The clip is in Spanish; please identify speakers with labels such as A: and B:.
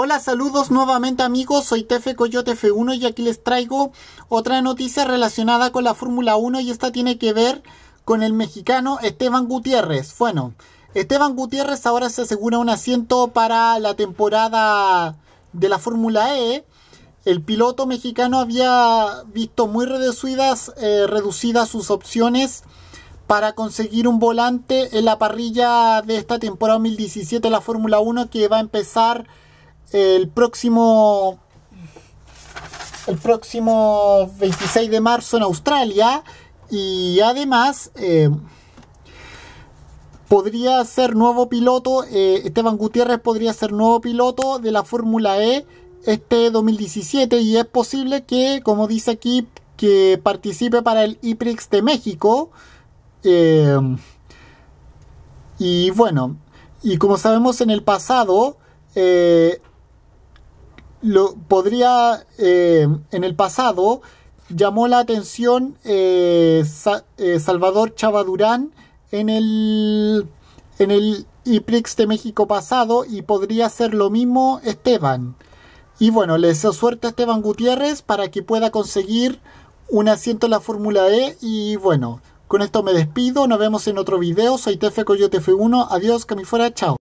A: Hola, saludos nuevamente amigos, soy Tefe Coyote F1 y aquí les traigo otra noticia relacionada con la Fórmula 1 y esta tiene que ver con el mexicano Esteban Gutiérrez. Bueno, Esteban Gutiérrez ahora se asegura un asiento para la temporada de la Fórmula E. El piloto mexicano había visto muy reducidas, eh, reducidas sus opciones para conseguir un volante en la parrilla de esta temporada 2017 de la Fórmula 1 que va a empezar el próximo el próximo 26 de marzo en Australia y además eh, podría ser nuevo piloto eh, Esteban Gutiérrez podría ser nuevo piloto de la Fórmula E este 2017 y es posible que como dice aquí que participe para el IPRIX de México eh, y bueno, y como sabemos en el pasado, lo, podría, eh, en el pasado, llamó la atención Salvador Chavadurán en el, en el IPRIX de México pasado y podría ser lo mismo Esteban. Y bueno, le deseo suerte a Esteban Gutiérrez para que pueda conseguir un asiento en la Fórmula E y bueno, con esto me despido, nos vemos en otro video, soy Tefe Coyote F1, adiós, que me fuera, chao.